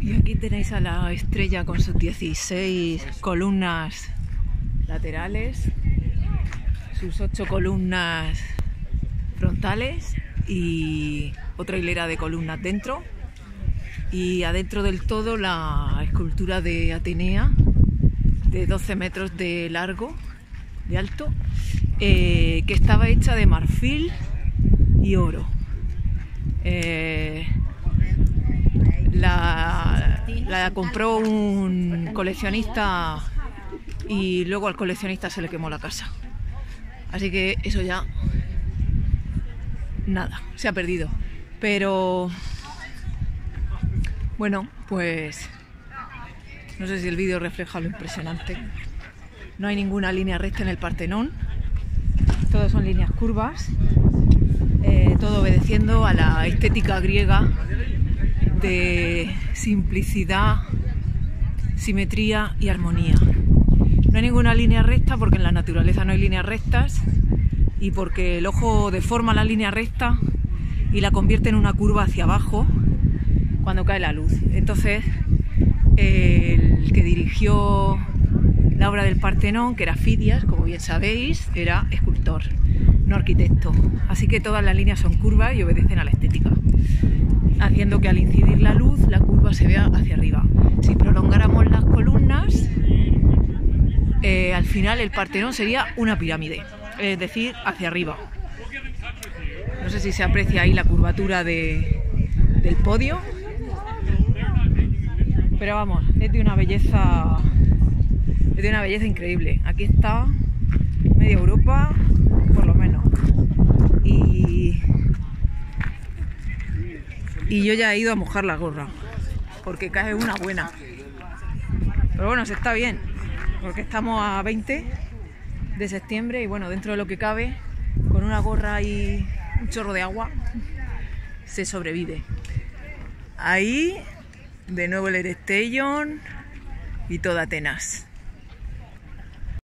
Y aquí tenéis a la estrella con sus 16 columnas laterales, sus 8 columnas frontales y otra hilera de columnas dentro. Y adentro del todo la escultura de Atenea de 12 metros de largo, de alto, eh, que estaba hecha de marfil y oro. Eh, la, la compró un coleccionista y luego al coleccionista se le quemó la casa. Así que eso ya nada, se ha perdido. Pero bueno, pues no sé si el vídeo refleja lo impresionante. No hay ninguna línea recta en el Partenón. Todos son líneas curvas. eh, todo obedeciendo a la estética griega de simplicidad, simetría y armonía. No hay ninguna línea recta porque en la naturaleza no hay líneas rectas y porque el ojo deforma la línea recta y la convierte en una curva hacia abajo cuando cae la luz. Entonces, el que dirigió la obra del Partenón, que era Fidias, como bien sabéis, era escultor, no arquitecto. Así que todas las líneas son curvas y obedecen a la estética, haciendo que al incidir la luz la curva se vea hacia arriba. Si prolongáramos las columnas, eh, al final el Partenón sería una pirámide, es decir, hacia arriba. No sé si se aprecia ahí la curvatura de- del podio, pero vamos, es de una belleza, es de una belleza increíble. Aquí está media Europa, por lo menos. Y, y yo ya he ido a mojar la gorra, porque cae una buena. Pero bueno, se está bien, porque estamos a 20 de septiembre y bueno, dentro de lo que cabe, con una gorra y un chorro de agua, se sobrevive. Ahí, de nuevo el Erestation y toda Atenas.